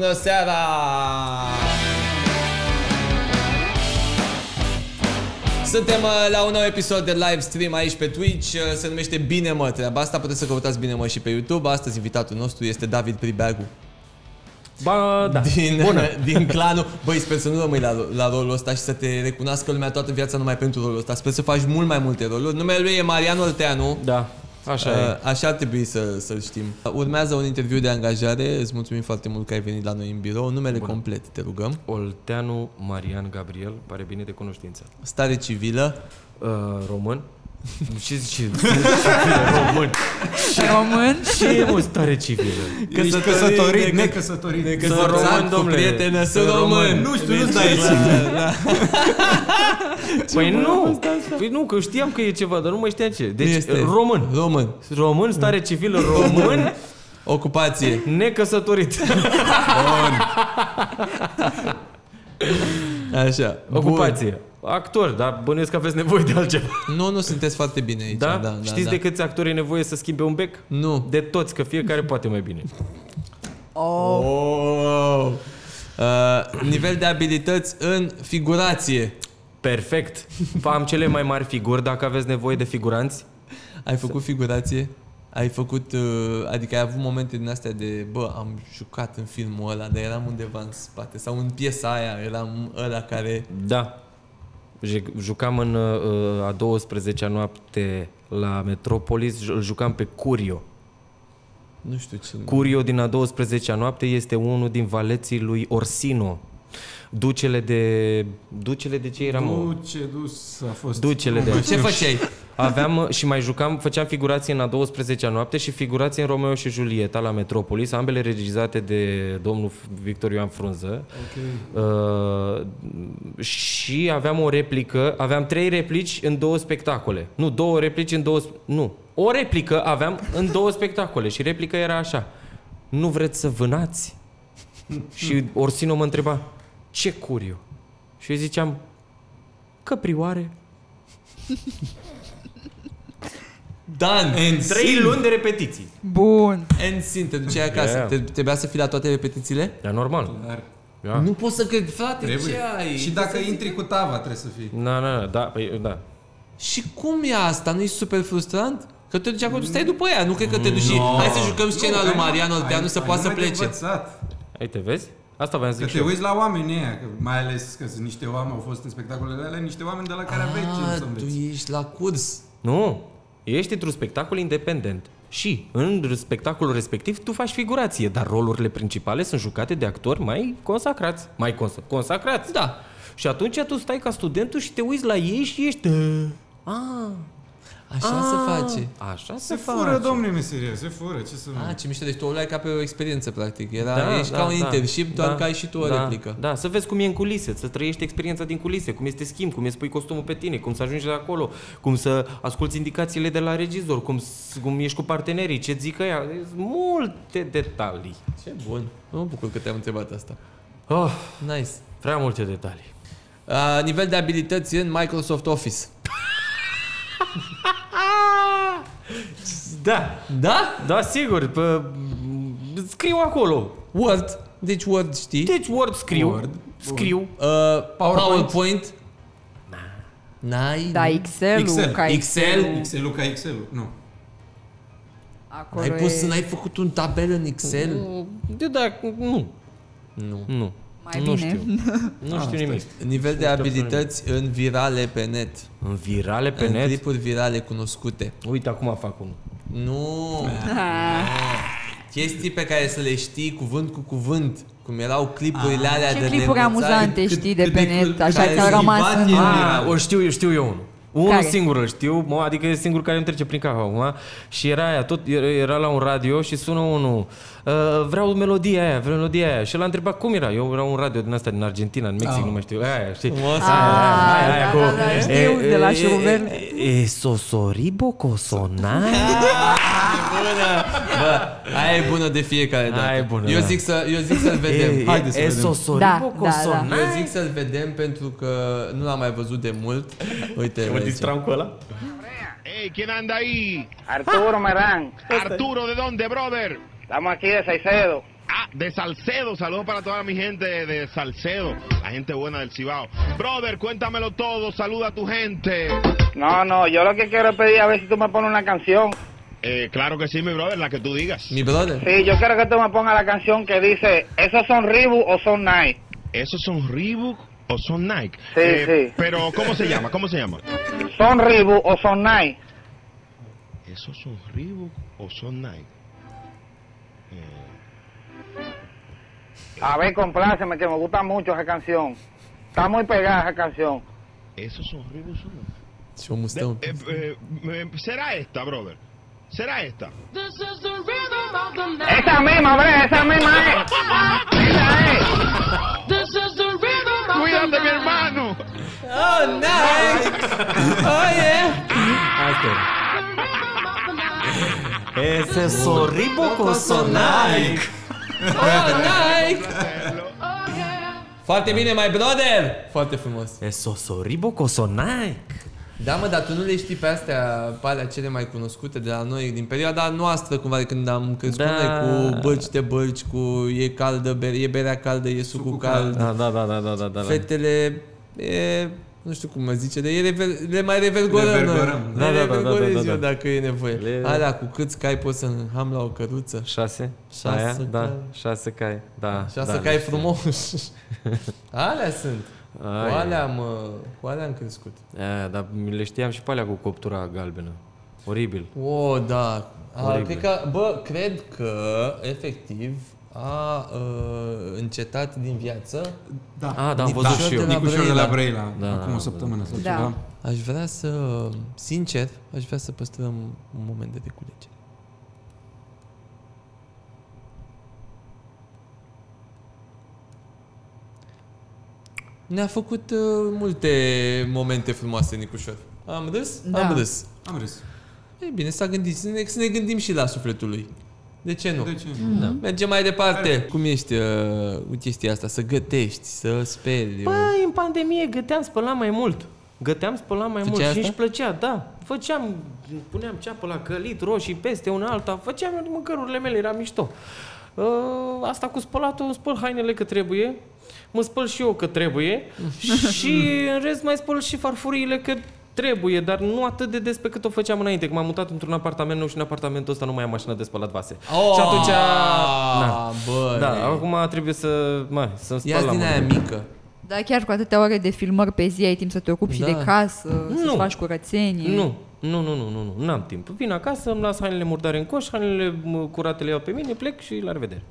Bună seara! Suntem uh, la un nou episod de live stream aici pe Twitch, uh, se numește Bine mă, treaba asta puteți să căutați Bine mă și pe YouTube. Astăzi invitatul nostru este David Pribeagu. Ba, da. Din, Bună. din clanul. Băi, sper să nu rămâi la, la rolul ăsta și să te recunoască lumea toată viața numai pentru rolul ăsta. Sper să faci mult mai multe roluri. Numele lui e Marian Olteanu. Da, așa e. Uh, Așa ar trebui să, să-l știm. Urmează un interviu de angajare. Îți mulțumim foarte mult că ai venit la noi în birou. Numele Bună. complet, te rugăm. Olteanu Marian Gabriel, pare bine de cunoștință. Stare civilă. Uh, român? Ce zice? român. Român? Ce e mă stare civilă? Ești căsătorit, necăsătorit. Necăsătorat român, cu domnule. prietenă, sunt Sunt român. român. Nu știu, nu-ți dai Deci, seama. da. Păi nu, păi nu, că știam că e ceva, dar nu mai știam ce. Deci, Este. român. Român. Român, stare civilă, român, Ocupație. necăsătorit. Așa. Ocupație. Actor, dar bănuiesc că aveți nevoie de altceva. Bun. Nu, nu, sunteți foarte bine aici. Da? Da, da, Știți da. de câți actori e nevoie să schimbe un bec? Nu. De toți, că fiecare poate mai bine. Oh. Oh. Uh, nivel de abilități în figurație. Perfect. Am cele mai mari figuri dacă aveți nevoie de figuranți. Ai făcut figurație? Ai făcut, uh, adică ai avut momente din astea de, bă, am jucat în filmul ăla, dar eram undeva în spate. Sau în piesa aia, eram ăla care... Da. Ju- Jucam în uh, a 12-a noapte la Metropolis, îl jucam pe Curio. Nu știu ce... Curio din a 12-a noapte este unul din valeții lui Orsino. Ducele de... Ducele de ce era, mă? Nu, ce dus a fost. Ducele de... Ce făceai? Aveam și mai jucam, făceam figurație în a 12-a noapte și figurație în Romeo și Julieta la Metropolis, ambele regizate de domnul Victor Ioan Frunză. Ok. Uh, și aveam o replică, aveam trei replici în două spectacole. Nu, două replici în două... Nu, o replică aveam în două spectacole și replica era așa. Nu vreți să vânați? și Orsino mă întreba, ce curiu? Și eu ziceam, căprioare. Dan! And Trei luni de repetiții. Bun. În sin, te duceai acasă. Yeah. Te, trebuia să fii la toate repetițiile? Da, normal. Dar Da. Nu pot să cred, frate, trebuie. ce ai? Și dacă intri cu tava trebuie să fii. Na, na, na, da, păi, da. Și cum e asta? Nu e super frustrant? Că te duci acolo, tu stai după ea, nu cred că te duci și No. hai să jucăm scena Nu, lui ai- Marian ai- Olteanu să ai poată să numai de plece. învățat. Ai te vezi? Asta voiam să Că zic te și eu. uiți la oamenii ăia, că mai ales că sunt niște oameni, au fost în spectacolele alea, niște oameni de la care aveai ce să Ah, tu înveți. ești la curs. Nu, ești într-un spectacol independent. Și în spectacolul respectiv tu faci figurație, dar rolurile principale sunt jucate de actori mai consacrați. Mai cons- consacrați. Da. Și atunci tu stai ca studentul și te uiți la ei și ești... Ah, Așa se face. Așa se, Se face. fură, domnule meserie, se fură, ce să... Ah, ce mișto, deci tu o luai ca pe o experiență, practic. Era, Da, ești da, ca un da, internship, doar da, că ai și tu o da, replică. Da, să vezi cum e în culise, să trăiești experiența din culise, cum este schimb, cum îți pui costumul pe tine, cum să ajungi de acolo, cum să asculti indicațiile de la regizor, cum, s- cum ești cu partenerii, ce zic ea. Sunt multe detalii. Ce bun. Mă bucur că te-am întrebat asta. Oh, Nice. prea multe detalii. Uh, nivel de abilități în Microsoft Office. Da, Da? da, sigur, pe, scriu acolo. Word. Deci Word știi. Deci Word scriu, Word, scriu. Uh, PowerPoint. PowerPoint. N-ai? Da, nu? Excel-ul, Excel. ca Excel. Excel-ul. Excel-ul ca Excel-ul, nu. Acolo Ai pus, e n-ai făcut un tabel în Excel? De, da, nu, Nu. nu. Mai nu bine. știu. Nu știu nimic. Nivel de abilități în virale pe net. În virale pe în net? clipuri virale cunoscute. Uite, acum fac unul. Nu. Chestii pe care să le știi cuvânt cu cuvânt. Cum erau clipurile alea Ce de clipuri neînvățat. amuzante Cât- știi de cât pe net, cât- așa care că au rămas schimbat în... e Ah, o știu, eu știu eu unul. Unul Care? singur îl știu, mă, adică e singurul care îmi trece prin cap acum. Și era aia, tot era- era la un radio și sună unul. Uh, vreau melodia aia, vreau melodia aia. Și l-a întrebat cum era. Eu era un radio din asta din Argentina, în Mexic, Ah. nu mai știu. Aia, știi? Frumos. Ah, Aia, aia, da, cu- da, da, știu, e, de la e, șurubel. E, e sosoribo cosonai? Bună! Bă, aia e bună de fiecare dată. Aia e bună, eu, da. zic să, eu zic să-l vedem. E, Haideți să e, e vedem. sosoribo Da, da, da. cosonai? Eu zic să-l vedem pentru că nu l-am mai văzut de mult. Uite, Mă distram cu ăla? Hey, ¿quién anda ahí? Arturo Merán, Arturo, ¿de dónde, brother? estamos aquí de Saicedo. Ah, de Salcedo. Saludos para toda mi gente de Salcedo. La gente buena del Cibao. Brother, cuéntamelo todo. Saluda a tu gente. No, no, yo lo que quiero es pedir a ver si tú me pones una canción. Eh, claro que sí, mi brother, la que tú digas. Mi brother. Sí, yo quiero que tú me pongas la canción que dice, ¿esos son Reebok o son Nike? ¿Esos son Reebok o son Nike? Sí, Eh, sí. Pero, ¿cómo se llama? ¿Cómo se llama? ¿Son Reebok o son Nike? ¿Esos son Reebok o son Nike? A ver, compláceme, que me gusta mucho esa canción. Está muy pegada esa canción. ¿Esos son Reebok o son Nike? Eh, eh, eh, ¿Será esta, brother? ¿Será esta? Esa misma, bre, esa misma es. Esa es. ¡Cuídate, mi hermano! Oh, nice! Oh, yeah! Ese sorribo so Nike. Oh, Nike! Foarte bine, my brother! Foarte frumos. Eso sorribo so Nike. Da, mă, dar tu nu le știi pe astea, pe alea cele mai cunoscute de la noi, din perioada noastră, cumva, de când am crescut Da. noi, cu bălci de bălci, cu e caldă, bere, e berea caldă, e sucul cald, Da, da, da, da, da, da, da. fetele, e, nu știu cum mă zice, de e rever, le mai revergorăm Le noi. revergorăm. Le Da, da, da, da, revergorez da, da, eu da. dacă e nevoie. Le- Alea cu câți cai poți să ham la o căruță. Șase? Șase Aia? cai. Da, șase cai. Da, Și da, asta da, că ai știu. frumos. alea sunt. Cu Aia. alea, mă, cu alea am crescut. Aia, dar mi le știam și pe alea cu coptura galbenă. Oribil. O, da. A, Oribil. cred că, bă, cred că, efectiv, a uh, încetat din viață. Da. Ah, da, am Nicușor văzut și eu. de la Nicușor de la Brăila. Brăila, Da, acum da, o săptămână sau Da. ceva. Aș vrea să, sincer, aș vrea să păstrăm un moment de reculegere. Ne-a făcut uh, multe momente frumoase, Nicușor. Am râs? Da. Am râs. Am râs. E bine, s-a gândit, să ne, să ne gândim și la sufletul lui. De ce nu? De ce? Da. Mergem mai departe. Cum ești uh, cu chestia asta? Să gătești, să speli. uh, Păi, în pandemie găteam, spălam mai mult. Găteam, spălam mai Făceai mult și asta? își plăcea, da. Făceam, puneam ceapă la călit, roșii peste una alta, făceam mâncărurile mele, era mișto. Uh, asta cu spălatul, îmi spăl hainele că trebuie, mă spăl și eu că trebuie și în rest mai spăl și farfuriile că trebuie, dar nu atât de des pe cât o făceam înainte, că m-am mutat într-un apartament nou și în apartamentul ăsta nu mai am mașină de spălat vase. Oh, și atunci... Na. Bă, Da, acum trebuie să, mai, să-mi spăl Ia la din aia mână. mică. Da, chiar cu atâtea ore de filmări pe zi ai timp să te ocupi și Da. de casă, să-ți Nu. faci curățenie. Nu, nu, nu, nu, nu, nu, n-am timp. Vin acasă, îmi las hainele murdare în coș, hainele mă, curate le iau pe mine, plec și la revedere.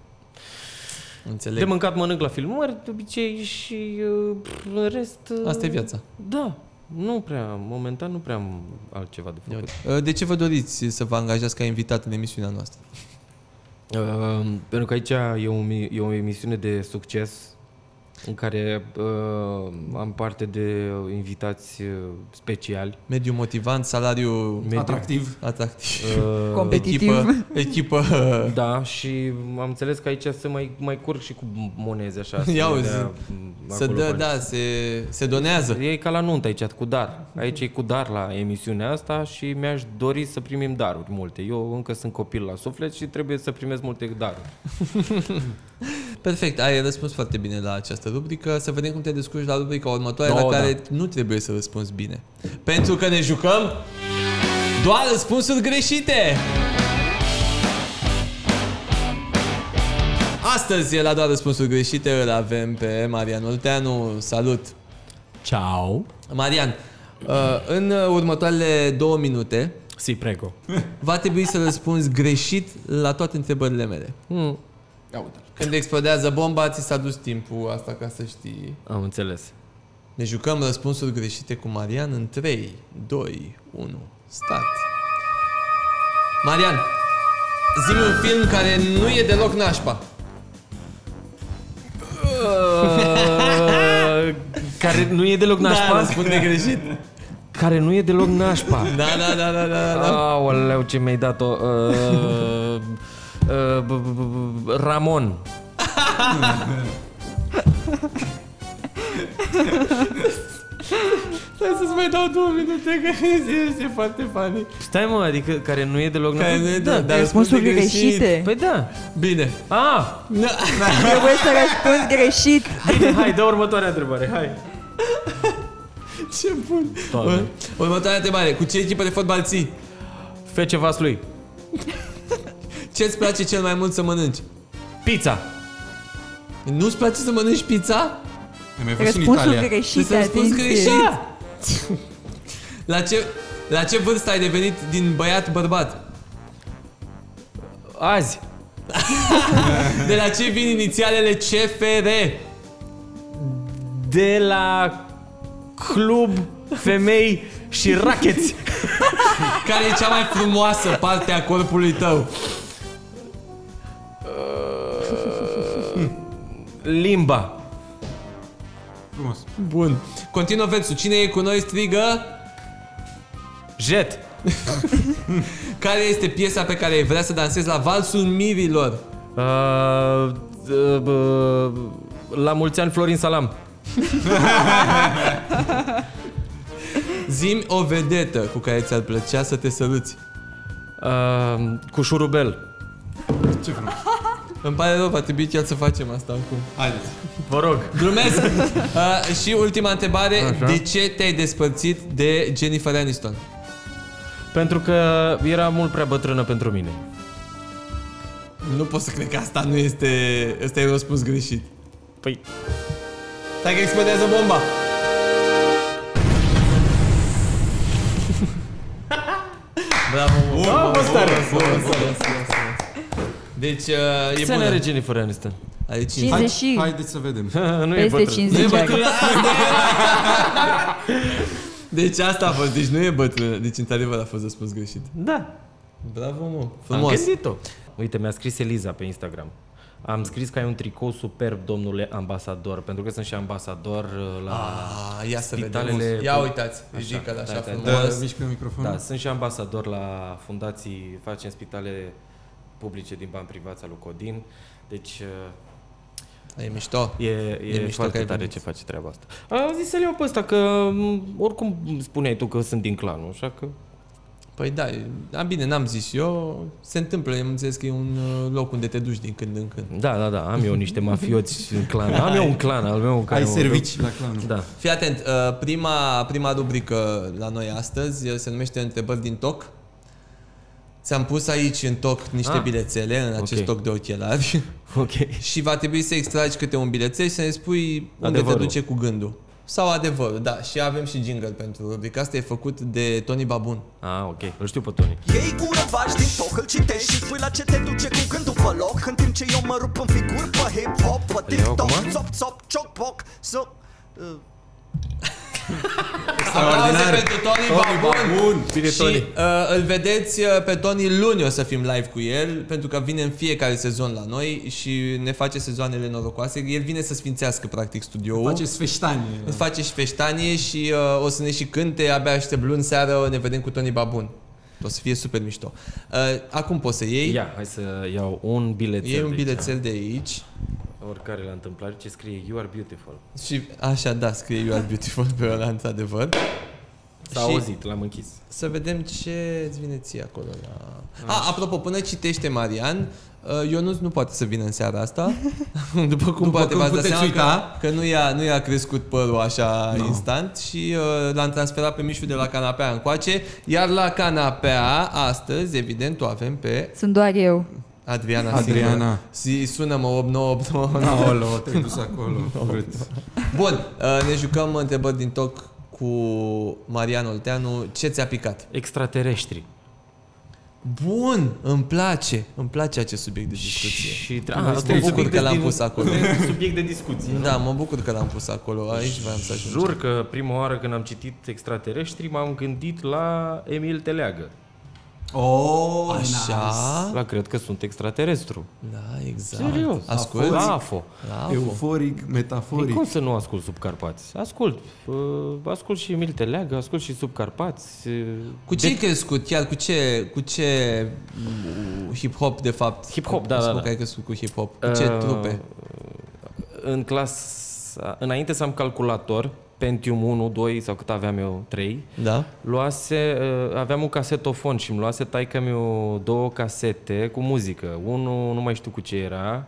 Înțeleg. De mâncat mănânc la filmări, de obicei și uh, pf, în rest... uh, Asta e viața. Da, nu prea, momentan nu prea am altceva de Ia făcut. uite. Uh, De ce vă doriți să vă angajați ca invitat în emisiunea noastră? Uh, pentru că aici e o, mi- e o emisiune de succes în care uh, am parte de invitați uh, speciali. Mediu motivant, salariu Mediu. Atractiv. atractiv. Uh, Competitiv. Echipă, echipă Da, și am înțeles că aici se mai, mai curg și cu moneze așa. Ia se uzi, dea, m, se acolo dă, bani. da, se, se donează. E ca la nuntă aici, cu dar. Aici e cu dar la emisiunea asta și mi-aș dori să primim daruri multe. Eu încă sunt copil la suflet și trebuie să primesc multe daruri. Perfect, ai răspuns foarte bine la această rubrică. Să vedem cum te descurci la rubrica următoare, la Oh, care nu trebuie să răspunzi bine. Pentru că ne jucăm doar răspunsuri greșite! Astăzi, la doar răspunsuri greșite, îl avem pe Marian Olteanu. Salut! Ciao. Marian, uh, în următoarele două minute Si, prego. va trebui să răspunzi greșit la toate întrebările mele. Hmm, Ia uite Când explodează bomba, ți s-a dus timpul, asta ca să știi. am înțeles. Ne jucăm răspunsuri greșite cu Marian în 3, 2, 1, start. Marian, zi un film care nu e deloc nașpa. Uh, care nu e deloc nașpa? Da, răspunde greșit. Care nu e deloc nașpa. Da, da, da, da, da, da. Aoleu, ce mi-ai dat-o. Uh, uh, b- b- b- b- Ramon. Hai să-ți mai dau două minute, că este foarte funny. Stai mă, adică care nu e deloc Care nu e, da, dar Răspunsuri răspunde greșit. greșite. Păi da. Bine. Ah, Na. Trebuie să răspunzi greșit. bine, hai, dă următoarea întrebare, hai. Ce bun. Doamne. Următoarea întrebare. Cu ce echipă de fotbal ții? Fece Vaslui. Ce îți place cel mai mult să mănânci? Pizza. Nu-ți place să mănânci pizza? Ai mai fost și în Răspunsuri Italia. greșite, Să răspunzi atenție. greșit. La ce, la ce vârstă ai devenit din băiat bărbat? Azi. De la ce vin inițialele CFR? De la club, femei și racheți. Care e cea mai frumoasă parte a corpului tău? Limba. Frumos. Bun. Continuă versul. Cine e cu noi strigă? Jet. Care este piesa pe care ai vrea să dansezi la valsul mirilor? Uh, uh, uh, la mulți ani Florin Salam. Zim o vedetă cu care ți-ar plăcea să te săruți. Uh, cu șurubel. Ce frumos. Îmi pare rău, va trebui chiar să facem asta acum. Haideți. Vă rog. Glumesc! Uh, și ultima întrebare. Așa. De ce te-ai despărțit de Jennifer Aniston? Pentru că era mult prea bătrână pentru mine. Nu pot să cred că asta nu este... Ăsta e răspuns greșit. Păi, Stai că explodează bomba! Bravo, mă! a fost tare. Deci, uh, e ce bună. are Jennifer Aniston? Are 5 Hai, 50 și haideți să vedem. nu e peste bătrână. 50 ani. Deci asta a fost, deci nu e bătrână. Deci într-adevăr a fost răspuns greșit. Da, Bravo, mă! am Frumos! gândit-o. Uite, mi-a scris Eliza pe Instagram. Am scris că ai un tricou superb, domnule ambasador, pentru că sunt și ambasador uh, la... Ah, ia să Spitalele- vedem. Ia uitați, Așa, ridică-l așa da, da, frumos. Da, mișcă microfonul. Da, sunt și ambasador la fundații, facem spitale publice din bani privați al lui Codin. Deci uh, E mișto. e, e, mișto că foarte ai tare venit. ce face treaba asta. Am zis să-l iau pe ăsta, că m, oricum spuneai tu că sunt din clanul, așa că... Păi da, am bine, n-am zis eu. Se întâmplă, am înțeles că e un uh, loc unde te duci din când în când. Da, da, da, am eu niște mafioți în clan. Am eu un clan al meu în care... Ai mă servici la clanul. duc. Da. Fii atent, uh, prima, prima rubrică la noi astăzi uh, se numește Întrebări din toc. Ți-am pus aici în toc niște Ah, bilețele, în acest ok. toc de ochelari Ok. și va trebui să extragi câte un bilețel și să ne spui unde Adevărul. te duce cu gândul. Sau adevărul, da. Și avem și jingle pentru rubrica asta, e făcut de Tony Babun. Ah, ok. Îl știu pe Tony. Ei gură bași din toc, îl citești și spui la ce te duce cu gândul pe loc În timp ce eu mă rup în figuri pe hip-hop, pe Îl iau TikTok, acum? țop, țop, cioc, poc, so... Uh, Aplauze pentru Tony, Babun. Bun. Bine, și Tony. uh, îl vedeți uh, pe Tony luni o să fim live cu el pentru că vine în fiecare sezon la noi și ne face sezoanele norocoase. El vine să sfințească practic studioul. Faceți feștanie. Îți face și feștanie și uh, o să ne și cânte, abia aștept luni seară, ne vedem cu Tony Babun. O să fie super mișto. Uh, acum poți să iei. Ia, hai să iau un bilețel. Iei un de aici. bilețel de aici Oricare la întâmplare, ce scrie You are beautiful. și așa, da, scrie You are beautiful pe ăla, într-adevăr. S-a Și- auzit, l-am închis. Să vedem ce îți vine ție acolo la... A, apropo, până citește Marian, uh, Ionuț nu poate să vină în seara asta. După cum După poate cum v-ați dat puteți seama uita. că, că nu, i-a, nu i-a crescut părul așa no. instant și uh, l-am transferat pe Mișu de la canapea încoace, iar la canapea astăzi, evident, o avem pe Sunt doar eu. Adriana Adriana. Si, sună-mă 8989. Aolo, te-ai dus acolo. Urât. Bun, uh, ne jucăm întrebări din toc cu Marian Olteanu. Ce ți-a picat? Extraterestri. Bun, îmi place. Îmi place acest subiect de discuție. Și Ah, asta mă e bucur subiect că de- l-am din- pus acolo. de Subiect de discuție. Da, mă bucur că l-am pus acolo. Aici vreau să ajung. Jur că prima oară când am citit extraterestri m-am gândit la Emil Teleagă. Oh, Așa? La cred că sunt extraterestru. Da, exact. Serios. Ascult? La AFO. La nice. Euforic, Păi metaforic. cum să nu ascult sub Carpați? Ascult. Uh, ascult și Emil Teleagă, ascult și sub Carpați. Uh, Cu ce ai crescut? Chiar cu ce, cu ce mm, hip-hop, de fapt? Hip-hop, da, Spun da, da. că ai crescut cu hip-hop. Cu ce Uh, trupe? În clasa... Înainte să am calculator, Pentium 1, 2 sau cât aveam eu, 3. Da? Luase, uh, aveam un casetofon și îmi luase taică meu două casete cu muzică. Unul nu mai știu cu ce era.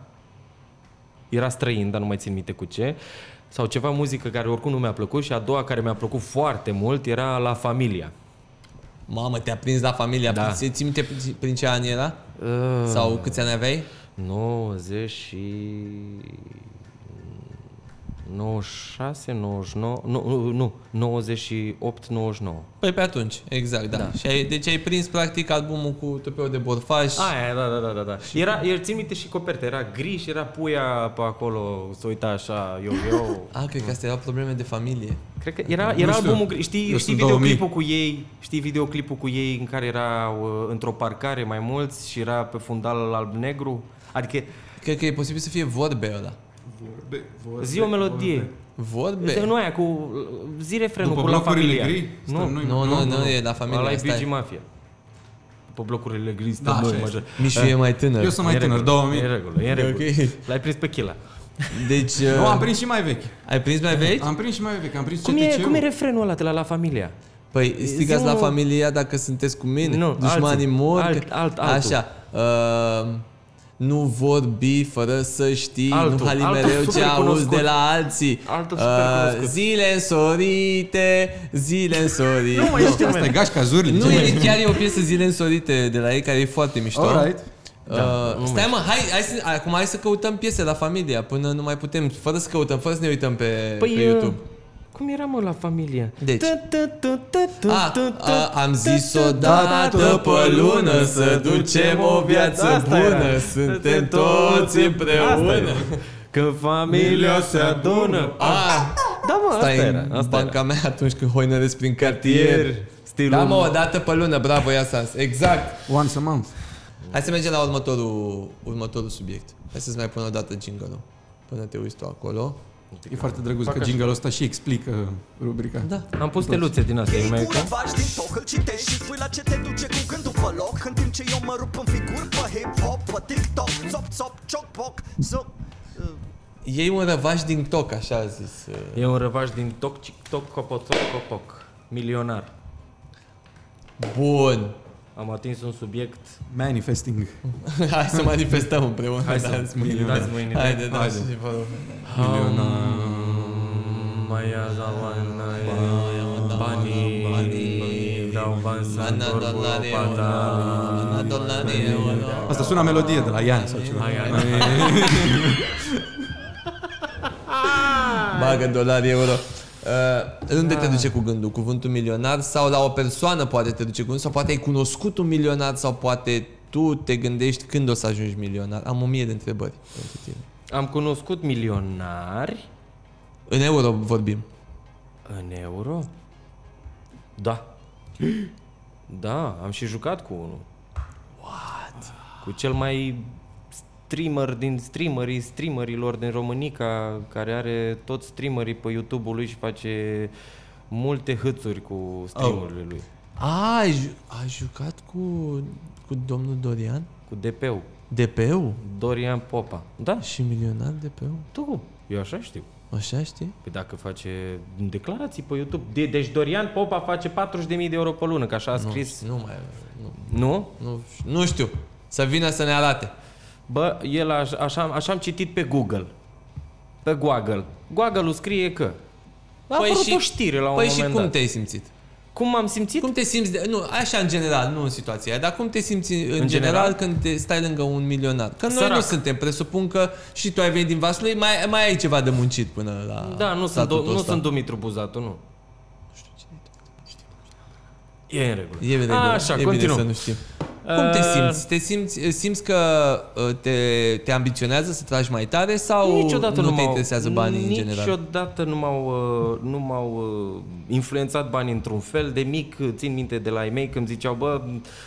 Era străin, dar nu mai țin minte cu ce. Sau ceva muzică care oricum nu mi-a plăcut și a doua care mi-a plăcut foarte mult era La Familia. Mamă, te-a prins la familia. Da. Ți- Ții minte prin- prin ce an era? Uh, Sau câți ani aveai? 90 și... 96, 99, nu, nu, nu 98, 99. Păi pe atunci, exact, da. Da. Și ai, deci ai prins practic albumul cu tupeu de borfaș. Aia, da, da, da, da, da. Era, el țin minte și coperta, era gri și era puia pe acolo, să uita așa, eu, eu. A, cred că astea erau probleme de familie. Cred că era, Nu era știu. albumul, gri- știi, Eu știi sunt videoclipul cu ei, știi videoclipul cu ei în care era uh, într-o parcare mai mulți și era pe fundal alb-negru? Adică Cred că e posibil să fie vorbe ăla. Vorbe, vorbe, zi o melodie. Vorbe? Nu aia cu zi refrenul După cu la blocurile familia. gri? Nu, Stăm nu, noi, Nu, nu, nu, e la familia. ăla e stai. BG Mafia. După blocurile gri Da, stăm noi, așa mă, este. așa. Mișu e mai tânăr. Eu sunt mai E tânăr, regulă, 2000. E în regulă, e în E regulă. ok. L-ai prins pe Chila. Deci, Nu, uh, am prins și mai vechi. ai prins mai vechi? Am prins și mai vechi, am prins Cum e, CTC-ul. cum e refrenul ăla de la La Familia? Păi strigați la Zi-mă- familia dacă sunteți cu mine. Nu, Dușmanii alții. mor. Alt- alt- altul. Așa. Uh, nu vorbi fără să știi, Altul, nu hali altul mereu ce super auzi cunoscut. de la alții. Altul super cunoscut. zile însorite, zile însorite. Nu, mai știu, Asta e man. gașca zurli. nu e chiar e o piesă zile însorite de la ei care e foarte mișto. Alright. Uh, stai mă, hai, hai să, acum hai să căutăm piese la familia până nu mai putem, fără să căutăm, fără să ne uităm pe, Păi, pe uh, YouTube. Cum era mă la familia? Deci. A, A, a, am zis odată pe lună să ducem o viață Asta era. bună, suntem toți împreună. Că familia se adună. A, Da, mă, asta stai era. în Asta banca era. mea atunci când hoinăresc prin cartier. Stilul. Da, mă, o dată pe lună, bravo, ia sans. Exact. Once a month. Hai să mergem la următorul, următorul subiect. Hai să-ți mai pun o dată jingle Până te uiți tu acolo. E foarte drăguț Fac că așa. jingle ăsta și explică rubrica. Da. Am pus steluțe din astea, e mai Iei ok? cu revași din toc, îl citești și spui la ce te duce cu gândul pe loc În timp ce eu mă rup în figuri pe hip-hop, pe TikTok Zop, zop, cioc, poc, zop Iei un răvaș din toc, așa a zis. uh, E un răvaș din toc, cic, toc, copotoc, copoc. Milionar. Bun. Am atins un subiect. Manifesting. Hai să manifestăm împreună. Hai să dați mâinile. dați mâinile. Haide, da, Haide. și vă rog. Mai aza banii, vreau bani să Ana întorc dolari, Europa ana ta. dolari, Asta sună melodie de la Ian sau ceva. Hai, hai, Bagă dolari, euro. Uh, unde te duce cu gândul? Cuvântul milionar sau la o persoană poate te duce cu gândul sau poate ai cunoscut un milionar sau poate tu te gândești când o să ajungi milionar. Am o mie de întrebări pentru tine. Am cunoscut milionari În euro vorbim. în euro? Da. Da, am și jucat cu unul. What? Cu cel mai streamer din streamerii streamerilor din Românica, care are toți streamerii pe YouTube-ul lui și face multe hâțuri cu streamurile lui. A, ai, ju- ai jucat cu, cu domnul Dorian? Cu DP-ul. DP-ul? Dorian Popa. Da, Și milionar DP-ul? tu. Eu așa știu. Așa știi? Păi dacă face declarații pe YouTube. De- deci Dorian Popa face 40.000 de euro pe lună, că așa a scris. Nu mai... Nu, Nu? nu, nu știu. Să vină să ne arate. Bă, el aș, așa, așa am citit pe Google. Pe Google. Google-ul scrie că a păi apărut o știre la un păi moment și cum dat. te-ai simțit? Cum m-am simțit? Cum te simți, de, nu, așa în general, nu în situația aia, dar cum te simți în, în general, general? când te stai lângă un milionar? Că noi Sărac. nu suntem, presupun că și tu ai venit din Vaslui, mai, mai ai ceva de muncit până la Da, nu sunt, statutul do- nu ăsta. sunt Dumitru Buzatu, nu. E în regulă. E, în regulă. Așa, e continuăm. bine să nu știm. Cum te Uh, simți? Te simți, simți că uh, te, te ambiționează să tragi mai tare sau Niciodată nu, nu, te m-au, interesează banii în general? Niciodată nu m-au, uh, nu m-au uh, influențat banii într-un fel. De mic uh, țin minte de la ei mei când ziceau, bă,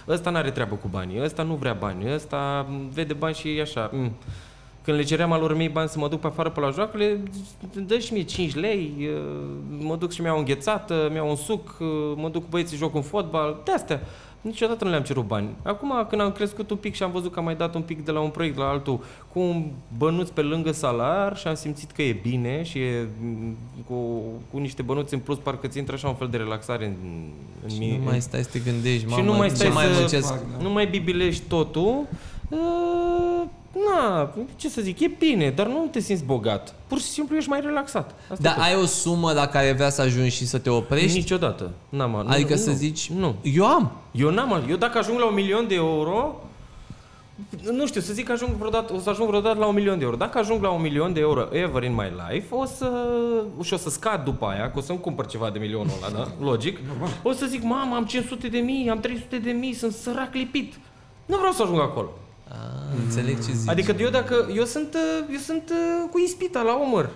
ăsta n-are treabă cu banii, ăsta nu vrea bani, ăsta mm, vede bani și e așa. mm. Când le ceream alor mei bani să mă duc pe afară pe la joacă, le dă și mie 5 lei, uh, mă duc și mi-au înghețată, mi-au un suc, uh, mă duc cu băieții joc un fotbal, de astea. Niciodată nu le-am cerut bani. Acum, când am crescut un pic și am văzut că am mai dat un pic de la un proiect la altul cu un bănuț pe lângă salar și am simțit că e bine și e m, cu, cu niște bănuți în plus, parcă ți intră așa un fel de relaxare în, în Și mine. nu mai stai să te gândești, și mamă, nu mai ce stai mai să, muncesc? fac, da. nu mai bibilești totul. Uh, na, ce să zic, e bine, dar nu te simți bogat. Pur și simplu ești mai relaxat. Asta Dar e tot. ai o sumă la care vrea să ajungi și să te oprești? Niciodată. N-am, Adică nu, să nu, zici, Nu. eu am. Eu n-am, eu dacă ajung la un milion de euro, nu știu, să zic că ajung vreodată, o să ajung vreodată la un milion de euro. Dacă ajung la un milion de euro ever in my life, o să, și o să scad după aia, că o să-mi cumpăr ceva de milionul ăla, da? Logic. O să zic, mamă, am 500 de mii, am 300 de mii, sunt sărac lipit. Nu vreau să ajung acolo. Ah, înțeleg ce zici. Adică eu dacă, eu sunt, uh, eu sunt uh, cu ispita la umăr.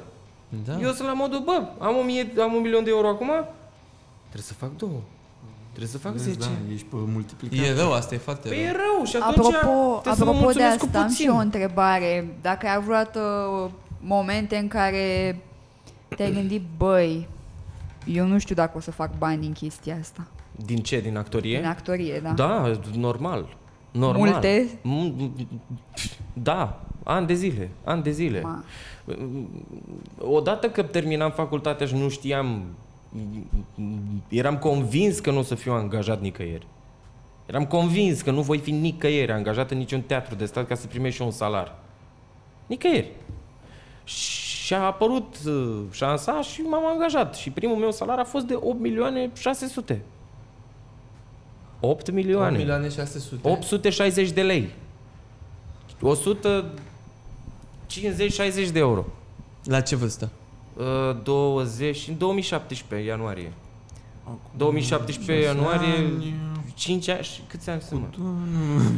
da. Eu sunt la modul, bă, am, o mie, am un milion de euro acum, trebuie să fac două. Trebuie să fac Vezi, 10. Da, ești pe multiplicat. E rău, asta e foarte Păi e rău. rău și atunci Apropo, trebuie să mă apropo de mulțumesc cu asta, am și puțin. eu o întrebare. Dacă ai vreodată momente în care te-ai gândit, băi, eu nu știu dacă o să fac bani din chestia asta. Din ce? Din actorie? Din actorie, da. Da, normal. Normal. Multe? M- Da, ani de zile, ani de zile. Ma. Odată că terminam facultatea și nu știam, eram convins că nu o să fiu angajat nicăieri. Eram convins că nu voi fi nicăieri angajat în niciun teatru de stat ca să primești și un salar. Nicăieri. Și a apărut uh, șansa și m-am angajat. Și primul meu salar a fost de 8 milioane 600. 8 1 milioane. milioane 600. 860 de lei. 150-60 de euro. La ce vârstă? Uh, 20, în 2017 ianuarie. 2017 ianuarie, 5 ani, și câți ani sunt? mă?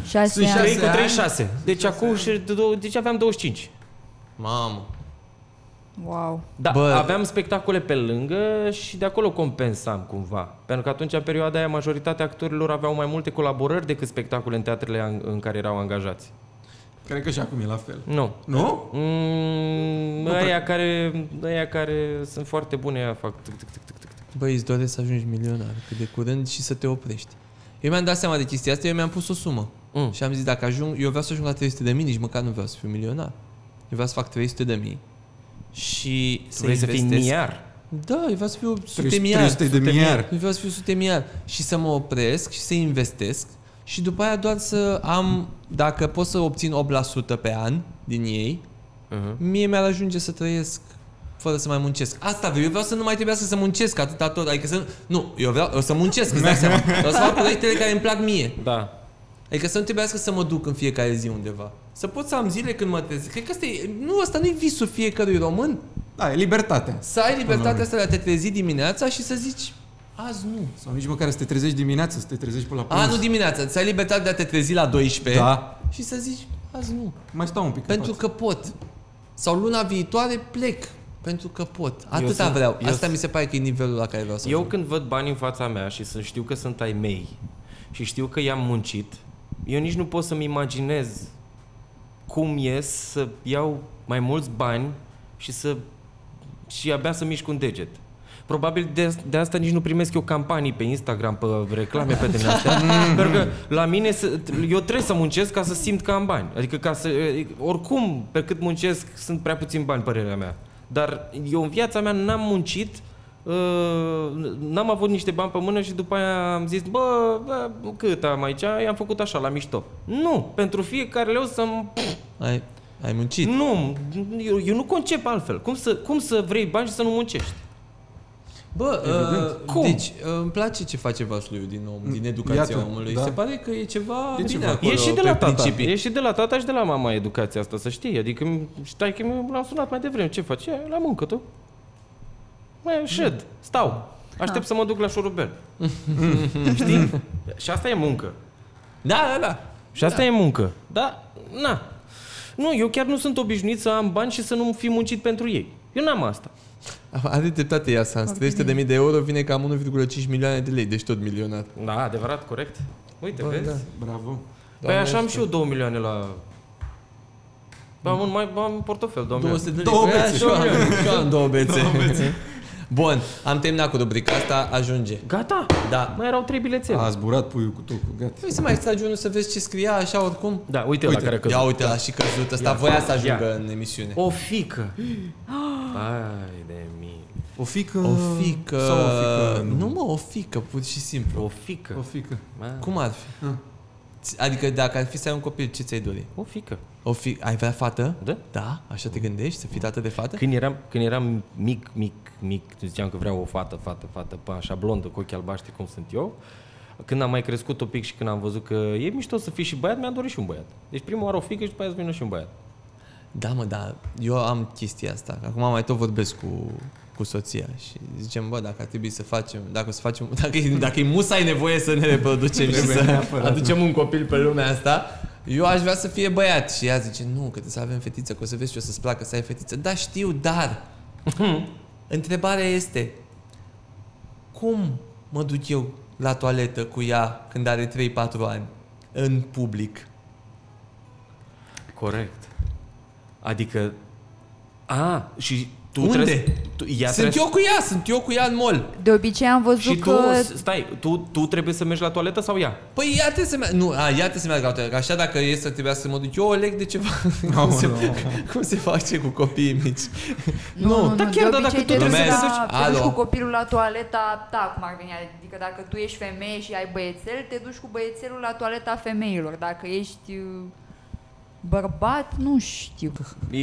Șase Sunt ani. șase 3 cu 36. Deci acum și, deci aveam 25. Mamă. Wow. Da, Bă, Bă, aveam spectacole pe lângă și de acolo compensam cumva. Pentru că atunci, în perioada aia, majoritatea actorilor aveau mai multe colaborări decât spectacole în teatrele în, în care erau angajați. Cred că și acum e la fel. Nu. Nu? Mm, aia, care, aia care sunt foarte bune, aia fac tic, tic, tic, tic, tic. Băi, îți doresc să ajungi milionar cât de curând și să te oprești. Eu mi-am dat seama de chestia asta, eu mi-am pus o sumă. Mm. Și am zis, dacă ajung, eu vreau să ajung la 300 de mii, nici măcar nu vreau să fiu milionar. Eu vreau să fac 300 de mii și să Vrei să fii investesc. miar? Da, eu vreau să fiu sute 300 miar. 300 de miar. Eu vreau să fiu sute miar și să mă opresc și să investesc și după aia doar să am, dacă pot să obțin 8% pe an din ei, Uh-huh. mie mi-ar ajunge să trăiesc fără să mai muncesc. Asta vreau, eu vreau să nu mai trebuiască să muncesc atâta tot, adică să nu, eu vreau o să muncesc, îți dai seama. Vreau să fac proiectele care îmi plac mie. Da. Adică să nu trebuiască să mă duc în fiecare zi undeva. Să pot să am zile când mă trezesc. Cred că asta e, nu, asta nu e visul fiecărui român. Da, e libertatea. Să ai libertatea asta de a te trezi dimineața și să zici, azi nu. Sau nici măcar să te trezești dimineața, să te trezești pe la A, prânz. nu dimineața, să ai libertatea de a te trezi la 12 Da. și să zici, azi nu. Mai stau un pic. Pentru că pot. Sau luna viitoare plec. Pentru că pot. Atâta sunt- vreau. eu Asta sunt- mi se pare că e nivelul la care vreau să Eu ajung. când văd bani în fața mea și să știu că sunt ai mei și știu că i-am muncit, eu nici nu pot să-mi imaginez cum e să iau mai mulți bani și să și abia să mișc un deget. Probabil de, de asta nici nu primesc eu campanii pe Instagram, pe reclame pe din astea. pentru că la mine, să, eu trebuie să muncesc ca să simt că am bani. Adică ca să, oricum, pe cât muncesc, sunt prea puțin bani, părerea mea. Dar eu în viața mea n-am muncit, uh, n-am avut niște bani pe mână și după aia am zis, bă, bă cât am aici? I-am făcut așa, la mișto. Nu, pentru fiecare leu să-mi Ai, ai muncit. nu, eu, eu nu concep altfel. Cum să, cum să vrei bani și să nu muncești? Bă, uh, Cum? deci uh, îmi place ce face Vasluiu din om, din educația Iată, omului. da. Se pare că e ceva E bine ceva. acolo E și de pe la tata. principii. E și de la tata și de la mama educația asta, să știi. Adică stai că l-am sunat mai devreme. Ce faci? E, la muncă tu. Mai șed, stau. Aștept să mă duc la șurubel. Știi? Și asta e muncă. Da, da, da. Și asta e muncă. Da, na. Nu, eu chiar nu sunt obișnuit să am bani și să nu fi muncit pentru ei. Eu n-am asta. Are dreptate ea, Sans. 300 de mii de euro vine cam 1,5 milioane de lei, deci tot milionar. Da, adevărat, corect. Uite, Bă, vezi? da. Bravo. Păi așa am și eu 2 milioane la... Bă, am un, mai, am un portofel, 2 milioane. 200 de lei. Două Păi, bețe. Și eu am, și eu am două bețe. Bun, am terminat cu rubrica asta, ajunge. Gata? Da. Mai erau trei bilețele. A zburat puiul cu tocul, gata. Păi să mai extragi unul să vezi ce scria așa oricum. Da, uite, uite la care a căzut. Ia uite, la și căzut. Ăsta Ia. voia să ajungă Ia. în emisiune. O fică. Ai de mine. O fică... O fică... Sau o fică... Nu mă, o fică, pur și simplu. O fică. O fică. Ma, Cum ar fi? Ți- Adică dacă ar fi să ai un copil, ce ți-ai dori? O fică. O fi... Ai vrea fată? Da. Da? Așa te gândești? Să fii tată de fată? Când eram, când eram mic, mic, mic, ziceam că vreau o fată, fată, fată, pă, așa blondă, cu ochi albaștri, cum sunt eu. Când am mai crescut un pic și când am văzut că e mișto să fii și băiat, mi-am dorit și un băiat. Deci prima oară o fică și după aia să vină și un băiat. Da, mă, da. Eu am chestia asta. Acum mai tot vorbesc cu, cu soția și zicem, bă, dacă ar trebui să facem, dacă o să facem, dacă, e- dacă e musa ai nevoie să ne reproducem și să aducem un copil pe lumea asta, eu aș vrea să fie băiat. Și ea zice, nu, că trebuie să avem fetiță, că o să vezi ce o să-ți placă să ai fetiță. Da, știu, dar întrebarea este, cum mă duc eu la toaletă cu ea când are 3-4 ani în public? Corect. Adică, a, și tu Unde? trebuie... Tu, ea Sunt trebuie, eu cu ea, sunt eu cu ea în mall. De obicei am văzut Și tu, că... stai, tu, tu trebuie să mergi la toaletă sau ea? Păi ea trebuie să meargă, nu, a, ea trebuie să meargă la toaletă. Așa dacă e să trebuia să mă duc, eu o leg de ceva. cum, se, cum se face cu copiii mici? Nu, nu, nu, dar de chiar, dar obicei dacă te tu duci, trebuie să la, te duci- te duci Alo. cu copilul la toaleta ta, cum ar veni. Adică dacă tu ești femeie și ai băiețel, te duci cu băiețelul la toaleta femeilor. Dacă ești uh, bărbat, nu știu.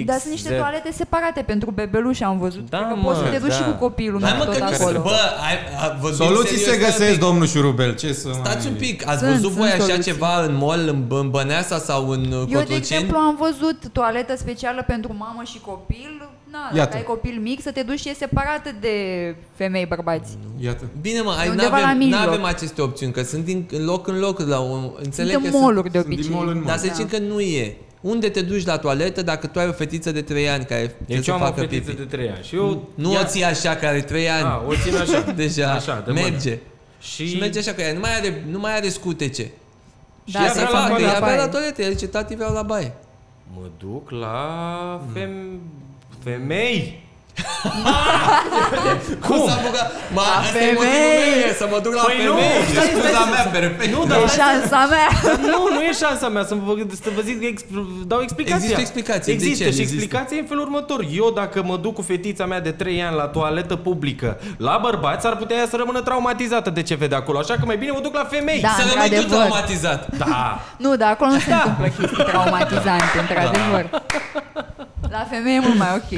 Dar sunt niște Exact. toalete separate pentru bebeluși, am văzut. Da, Cred că mă, poți să te duci da. și cu copilul Hai meu mă, tot că, acolo. bă, ai, a, vorbim Soluții serios, se stai un găsesc, pic. domnul Șurubel. Ce să Stați mai... un pic, ați Sunt- văzut voi sunt așa soluții. ceva în mall, în, în Băneasa sau în uh, Eu, de Cotroceni? exemplu, am văzut toaletă specială pentru mamă și copil. Na, dacă Iată. ai copil mic, să te duci și e separată de femei bărbați. Iată. Bine mă, ai, E undeva la n-avem, mijloc. n-avem aceste opțiuni, că sunt din în loc în loc la un, înțeleg Sunt că în mall-uri de sunt din obicei. mall în mall. Dar să zicem că nu e. Unde te duci la toaletă dacă tu ai o fetiță de 3 ani care trebuie Deci să eu am o facă fetiță pipi? de 3 ani și eu... Nu ea- o ții așa, care are 3 ani. A, o țin așa. Deja Așa, de mână. merge. Și, Și merge așa cu ea. Nu mai are, nu mai are scutece. Da, și ea se vrea fac la, la ea vrea baie. la toaletă. El zice, tati vreau la baie. Mă duc la fem... femei. Cum? S-a bucat? Ma, La asta e motivul femei. meu, e să mă duc la Păi nu, femei. stai, E scuza mea, perfect. Nu, E dar șansa mea. nu, nu e șansa mea să vă, să vă zic, ex, dau explicația. Există o explicație. De Există ce? și Există. explicația e în felul următor. Eu dacă mă duc cu fetița mea de 3 ani la toaletă publică, la bărbați, ar putea ea să rămână traumatizată de ce vede acolo. Așa că mai bine mă duc la femei. Da. Să rămâi tu într-adevăr. traumatizat. Da. Nu, dar acolo nu se întâmplă chestii traumatizante, într-adevăr. La femeie e mult mai ok.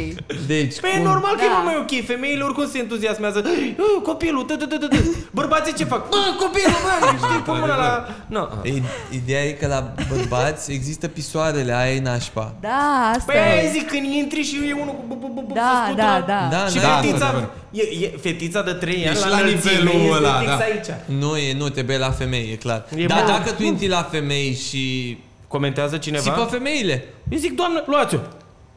Deci, Păi e cum? normal că e Da. mult mai ok. Femeile oricum se entuziasmează. "Ah, Copilul, tă, tă, tă, tă, tă." Bărbații ce fac? Bă, copilul, bă, știi, pun mâna la... No. I- Ideea e că la bărbați există pisoarele, aia e nașpa. Da, asta Păi aia e. zic, când intri și e unul cu bu- bu- bu- bu- Da, făscută. da, da. Da, Și da, fetița, într-adevăr. e, e, fetița de 3 ani Ești la, la înălțime, nivelul este ăla, fix da. aici. Nu, e, nu, trebuie la femei, e clar. E Dar bun. dacă tu intri la femei și... Comentează Și cineva? pe femeile. Eu zic, doamnă, luați-o.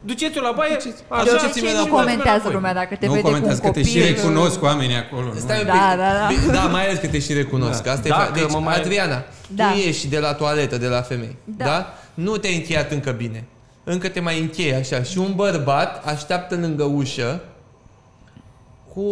Duceți-o la baie. Duceți- Așa, De Așa obicei ține nu la comentează înapoi. lumea dacă te nu vede cu un comentează că te copil. și recunosc oamenii acolo. nu? Stai un Da, pic. da, da. Bi- Da, mai ales că te și recunosc. Da. Asta Dacă e fa- deci, mă mai- Adriana, Da. tu ieși de la toaletă, de la femei. Da. Da. da? Nu te-ai încheiat încă bine. Încă te mai închei așa. Și un bărbat așteaptă lângă ușă cu...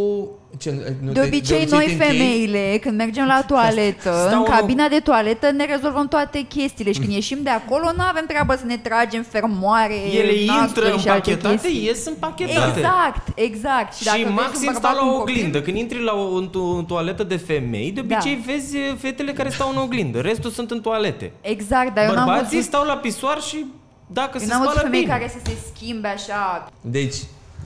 Ce, nu De te- obicei, te noi închei? femeile, când mergem la toaletă, Stau în în- cabina de toaletă, ne rezolvăm toate chestiile și când ieșim de acolo, nu avem treabă să ne tragem fermoare, Ele nasuri intră și alte împachetate, chestii. ies împachetate. Exact, exact. Și, dacă Și vezi maxim un stau bărbat la cu o un copil- oglindă. Când intri la o în, to- în toaletă de femei, de Da. obicei vezi eh, fetele care stau în oglindă. Restul sunt în toalete. Exact, dar eu n-am Bărbații văzut, stau la pisoar și dacă se eu n-am văzut spală femei bine. care să se schimbe așa. Deci,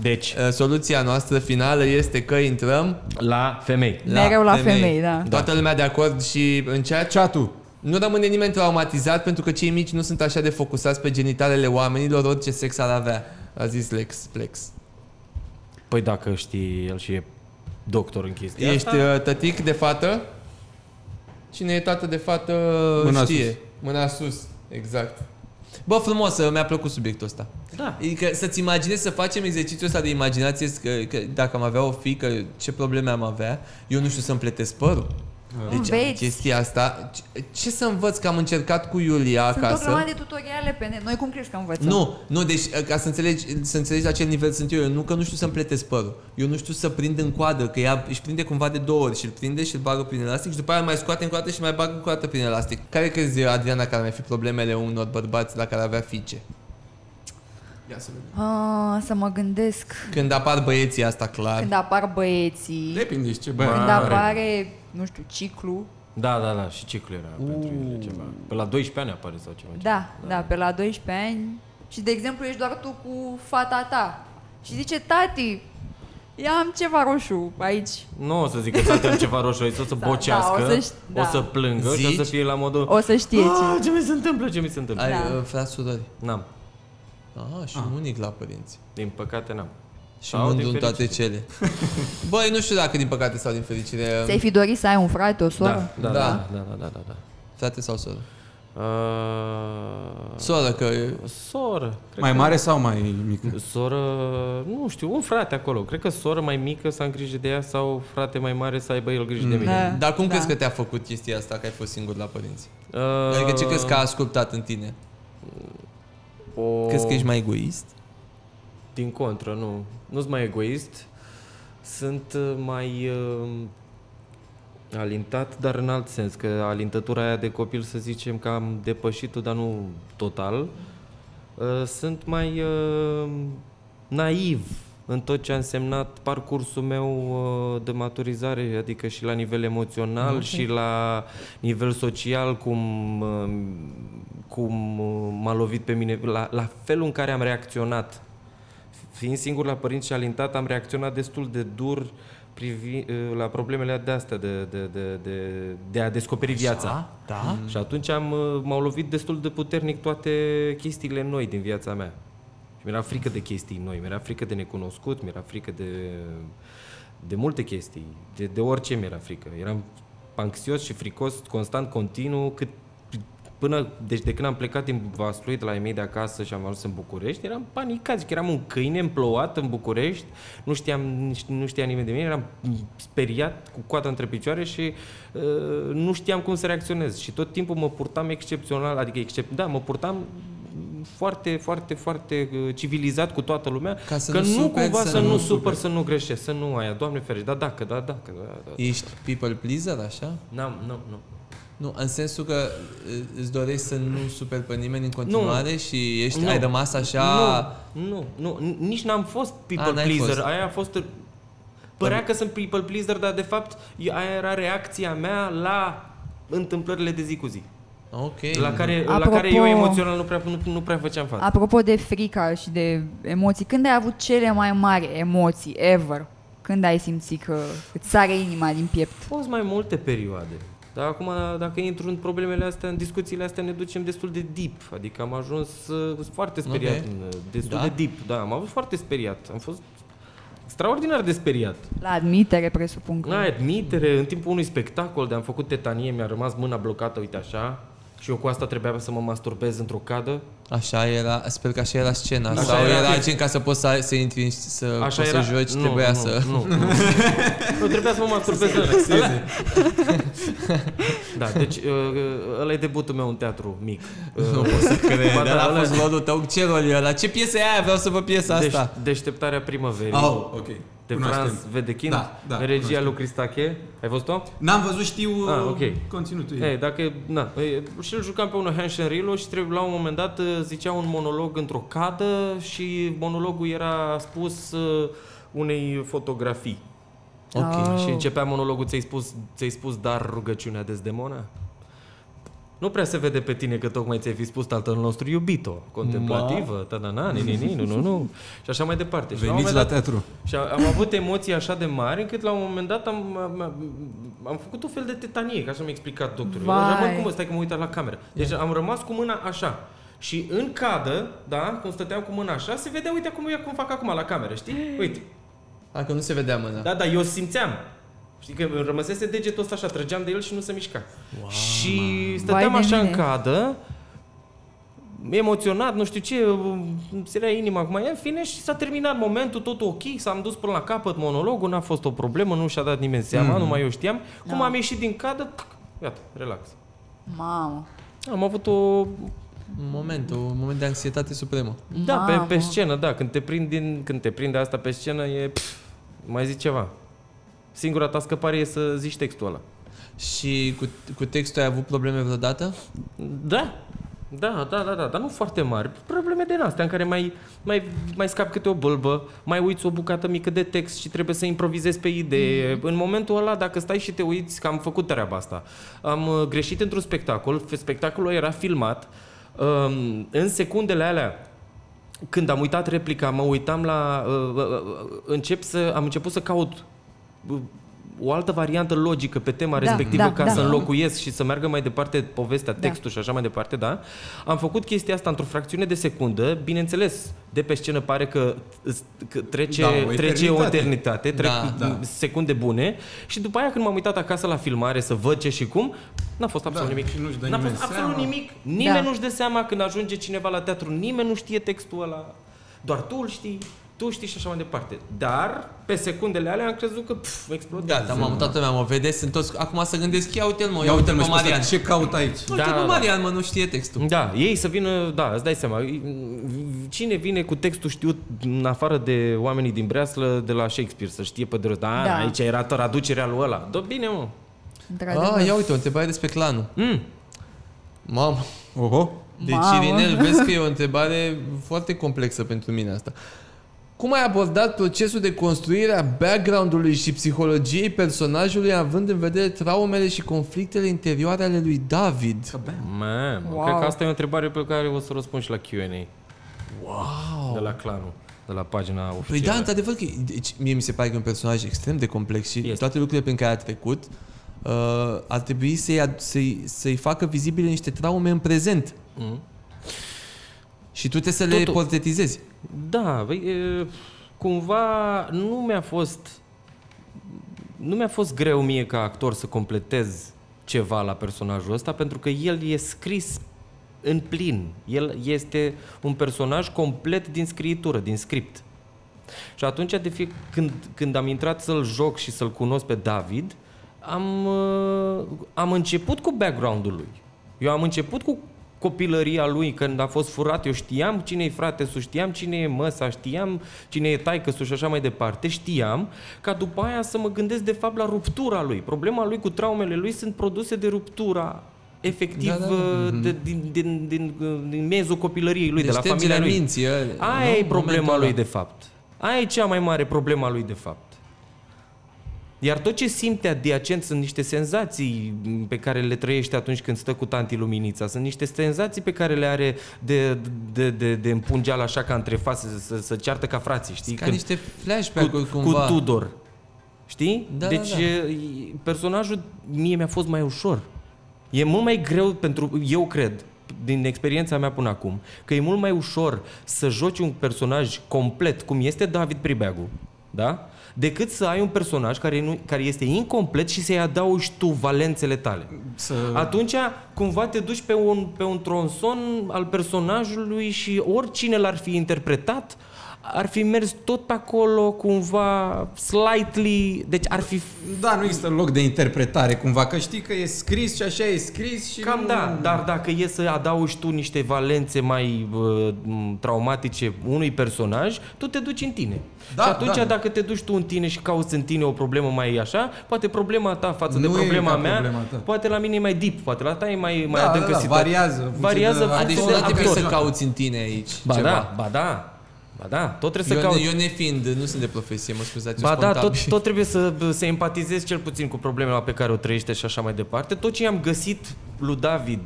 Deci, uh, soluția noastră finală este că intrăm la femei. Mereu la femei, da. Toată lumea de acord și în ceea ce Chat-ul. Nu rămâne nimeni traumatizat pentru că cei mici nu sunt așa de focusați pe genitalele oamenilor, orice sex ar avea. A zis Lex Plex. Păi dacă știi, el și e doctor în chestia Ești asta. uh, tătic de fată? Cine e tată de fată Mâna știe. sus. Mâna sus. Exact. Bă, frumos, uh, mi-a plăcut subiectul ăsta. Da. Adică să-ți imaginezi să facem exercițiul ăsta de imaginație că, că dacă am avea o fică, ce probleme am avea. Eu nu știu să-mi pletesc părul. Deci Înveți. chestia asta, ce, ce să învăț că am încercat cu Iulia Sunt o acasă? grămadă de tutoriale pe net. Noi cum crezi că învățăm? Nu, nu, deci ca să înțelegi, să înțelegi la ce nivel sunt eu, eu nu că nu știu să-mi pletesc părul. Eu nu știu să prind în coadă, că ea își prinde cumva de două ori și îl prinde și îl bagă prin elastic și după aia îl mai scoate încă o dată și mai bagă încă o dată prin elastic. Care crezi, Adriana, care ar mai fi problemele unor bărbați la care avea fiice? Ia să vedem. Ah, să mă gândesc. Când apar băieții asta, clar. Când apar băieții, Depinde și ce când băiat. apare, nu știu, ciclu. Da, da, da, și ciclu era pentru ele ceva. Pe la 12 ani apare sau ceva. Da, da, pe la 12 ani. Și, de exemplu, ești doar tu cu fata ta. Și zice, tati, ia am ceva roșu aici. Nu o să zic că tati am ceva roșu aici, o să Da, bocească, da, o să ști- o da. să plângă și o să Zici? fie la modul O să știe "Ah, ce. ce mi se întâmplă, ce mi se întâmplă. Ai Da. uh, frați surori. N-am, Ah, și un unic la părinți. din păcate n-am. Și Sau mândru din în toate fericire. cele. Băi, nu știu dacă din păcate sau din fericire. Ți-ai fi dorit să ai un frate, o soră? Da, da, Da. da, da, da, da, da, da. Frate sau soră? Uh, Soră, că soră. Cred Mai că- mare sau mai mică? Soră, nu știu, un frate acolo. Cred că soră mai mică să am grijă de ea sau frate mai mare să aibă el grijă de mine. Da. Dar cum Da. crezi că te-a făcut chestia asta, că ai fost singur la părinți? Uh, Adică ce crezi că a ascultat în tine? O... Crezi că ești mai egoist? Din contră, nu. Nu sunt mai egoist. Sunt uh, mai uh, alintat, dar în alt sens, că alintătura aia de copil, să zicem că am depășit-o, dar nu total. Uh, Sunt mai uh, naiv în tot ce a însemnat parcursul meu uh, de maturizare, adică și la nivel emoțional okay. și la nivel social, cum, uh, cum uh, m-a lovit pe mine, la, la felul în care am reacționat fiind singur la părinți și alintat, am reacționat destul de dur privi, la problemele de astea, de, de, de, de, de a descoperi viața. Da? Și atunci am, m-au lovit destul de puternic toate chestiile noi din viața mea. Și mi-era frică de chestii noi, mi-era frică de necunoscut, mi-era frică de, de multe chestii, de, de orice mi-era frică. Eram anxios și fricos constant, continuu, cât până, deci de când am plecat din Vaslui, de la ei mei de acasă și am ajuns în București, eram panicat, zic, eram un câine împlouat în București, nu știam, nu știa nimeni de mine, eram speriat cu coada între picioare și uh, nu știam cum să reacționez. Și tot timpul mă purtam excepțional, adică excep, da, mă purtam foarte, foarte, foarte uh, civilizat cu toată lumea, Ca să că nu nu superi, cumva să să, nu nu supăr, să nu greșesc, să nu aia, Doamne ferește, da, dacă, da, dacă, da, da. Ești people pleaser, așa? N-am, nu, nu. Nu, în sensul că uh, îți dorești să nu superi pe nimeni în continuare nu. și ești, nu. ai rămas așa... Nu, nu, nu, nici n-am fost people A, n-ai pleaser. fost. Aia a fost... Părea că sunt people pleaser, dar de fapt e- aia era reacția mea la întâmplările de zi cu zi. Ok. La care, la Apropo- care eu emoțional nu prea, nu, nu prea făceam față. Apropo de frica și de emoții, când ai avut cele mai mari emoții ever? Când ai simțit că îți sare inima din piept? Au fost mai multe perioade. Dar acum, dacă intru în problemele astea, în discuțiile astea, ne ducem destul de deep. Adică am ajuns uh, foarte speriat, Ok. în- destul Da? de deep. Da, am avut foarte speriat. Am fost extraordinar de speriat. La admitere, presupun că... Na, admitere, în timpul unui spectacol de am făcut tetanie, mi-a rămas mâna blocată, uite așa, și eu cu asta trebuia să mă masturbez într-o cadă. Așa era, sper că așa era scena. Așa Sau era. era gen ca să poți să, să intri, în- să, Așa poți era. să joci, nu, trebuia nu, să... Nu, nu, nu. nu, trebuia să mă masturbez. Ăla, da, deci uh, ăla e debutul meu în teatru mic. Nu pot să cred, Ba da, dar a ăla- fost rolul tău. Ce rol e ăla? Ce piesă e aia? Vreau să văd piesa Deș- asta. deșteptarea primăverii. Oh, ok. De Cunoaștem. Franz Wedekind, Da, da, regia cunoaștem. lui Cristache. Ai văzut-o? N-am văzut, știu Ah, ok. conținutul ei. Ei, dacă, na, e, și îl jucam pe unul Hans Rilo și trebuie, la un moment dat uh, zicea un monolog într-o cadă și monologul era spus uh, unei fotografii. Ok. Oh. Și începea monologul, ți-ai spus, ți-ai spus dar rugăciunea Desdemona? Nu prea se vede pe tine că tocmai ți-ai fi spus tatăl nostru iubito, contemplativă, ta-da-na, ni, ni, ni, nu, nu, nu, și așa mai departe. Și la un Veniți moment la dat- teatru. și a- am avut emoții așa de mari încât la un moment dat am, am, am făcut un fel de tetanie, ca așa mi-a explicat doctorul. Eu Vai. Rămân cum, stai că mă uit la cameră. Deci am rămas cu mâna așa. Și în cadă, da, când stăteam cu mâna așa, se vedea, uite acum, eu cum fac acum la cameră, știi? Uite. Dacă nu se vedea mâna. Da, da, eu simțeam. Știi că îmi rămăsese degetul ăsta așa, trăgeam de el și nu se mișca. Wow, și stăteam Vai de așa în mine. cadă, emoționat, nu știu ce, îmi se rea inima acum, în fine, și s-a terminat momentul, tot ok, s-am dus până la capăt monologul, n-a fost o problemă, nu și-a dat nimeni seama, mm. numai eu știam. Cum Da. am ieșit din cadă, pac, gata, relax. Mamă. Am avut o... Un moment, un moment de anxietate supremă. Da, pe, Mamă. pe scenă, da, când te prind din, când te prinde asta pe scenă e... Pf, mai zici ceva. Singura ta scăpare e să zici textul ăla. Și cu, cu textul ai avut probleme vreodată? Da, da, da, da, da, dar nu foarte mari. Probleme de astea în care mai, mai, mai scap câte o bâlbă, mai uiți o bucată mică de text și trebuie să improvizezi pe idee. Mm. În momentul ăla, dacă stai și te uiți, că am făcut treaba asta. Am uh, greșit într-un spectacol, spectacolul era filmat, um, în secundele alea când am uitat replica, mă uitam la... Uh, uh, uh, încep să, am început să caut uh, o altă variantă logică pe tema Da, respectivă da, ca da. să înlocuiesc și să meargă mai departe povestea, textul și așa mai departe, da? Am făcut chestia asta într-o fracțiune de secundă, bineînțeles, de pe scenă pare că, că trece, Da, o trece o eternitate. eternitate, trec Da, da. secunde bune și după aia când m-am uitat acasă la filmare să văd ce și cum, n-a fost absolut Da, nimic. și nu-și dă N-a nimeni fost absolut seama. nimic. Nimeni Da. nu-și dă seama când ajunge cineva la teatru, nimeni nu știe textul ăla. Doar tu îl știi, tu știi și așa mai departe. Dar, pe secundele alea, am crezut că pf, explodează. Gata, m-am toată lumea mă vede, sunt toți, acum să gândesc, ia uite-l mă, Ia uite mă, pe și Marian. ăsta, ce caut aici? Uite Da, pe da, da. Marian, mă, nu știe textul. Da, ei să vină, da, îți dai seama, cine vine cu textul știut în afară de oamenii din breaslă de la Shakespeare, să știe pe de rost, da, Da. aici era traducerea lui ăla. Da, bine, mă. Într-adevăr. Ah, ia uite, o întrebare despre clanul. Mm. Mamă. Oho. Deci, Mamă. Irinel, vezi că e o întrebare foarte complexă pentru mine asta. Cum ai abordat procesul de construire a background-ului și psihologiei personajului având în vedere traumele și conflictele interioare ale lui David? Man, Wow. wow. cred că asta e o întrebare pe care o să răspund și la Q&A. Wow! De la clanul, de la pagina Păi oficială. da, într-adevăr că deci, mie mi se pare că e un personaj extrem de complex și Este. toate lucrurile prin care a trecut uh, ar trebui să-i, ad- să-i, să-i facă vizibile niște traume în prezent. Mhm. Și tu trebuie să le Totul- portretizezi. Da, băi, e, cumva nu mi-a fost nu mi-a fost greu mie ca actor să completez ceva la personajul ăsta pentru că el e scris în plin. El este un personaj complet din scriitură, din script. Și atunci, de fie, când, când am intrat să-l joc și să-l cunosc pe David, am, uh, am început cu background-ul lui. Eu am început cu copilăria lui când a fost furat, eu știam cine e frate su, știam cine e măsa, știam cine e taică su și așa mai departe, știam ca după aia să mă gândesc de fapt la ruptura lui. Problema lui cu traumele lui sunt produse de ruptura efectiv Da, da, da. uh, De, din, din, din, din mezul copilăriei lui, De de la ștergerea familia lui. minții. ă, Aia nu? e problema Momentul lui ăla. de fapt. Aia e cea mai mare problema lui de fapt. Iar tot ce simte adiacent sunt niște senzații pe care le trăiește atunci când stă cu tanti Luminița. Sunt niște senzații pe care le are de, de, de, de împungeal așa ca între fațe, să, să, să ceartă ca frații, știi? Ca Când- niște cu, flashback-uri cu cumva. Tudor. Știi? Da, deci da, da. e, personajul mie mi-a fost mai ușor. E mult mai greu pentru, eu cred, din experiența mea până acum, că e mult mai ușor să joci un personaj complet, cum este David Pribeagu, da? Decât să ai un personaj care, nu, care este incomplet și să-i adaugi tu valențele tale. Să... Atunci, cumva te duci pe un, pe un tronson al personajului și oricine l-ar fi interpretat, ar fi mers tot pe acolo, cumva, slightly, deci ar fi Da, nu există loc de interpretare cumva, că știi că e scris și așa e scris și Cam nu... da, dar dacă e să adaugi tu niște valențe mai uh, m, traumatice unui personaj, tu te duci în tine. Da, și atunci da. dacă te duci tu în tine și cauți în tine o problemă mai așa, poate problema ta față de Nu e problema ca mea, problema ta. poate la mine e mai deep, poate la ta e mai, mai Da, adâncă da, da, situație. variază, în funcție Variază de- în A, funcție deci de nu trebuie actor. să cauți în tine aici Ba ceva. da, ba da, ba da, tot trebuie să eu, cauți. eu nefiind, nu sunt de profesie, mă scuzați, eu Ba sunt da, contabil. tot, tot trebuie să, să empatizezi cel puțin cu problema pe care o trăiește și așa mai departe. Tot ce i-am găsit lui David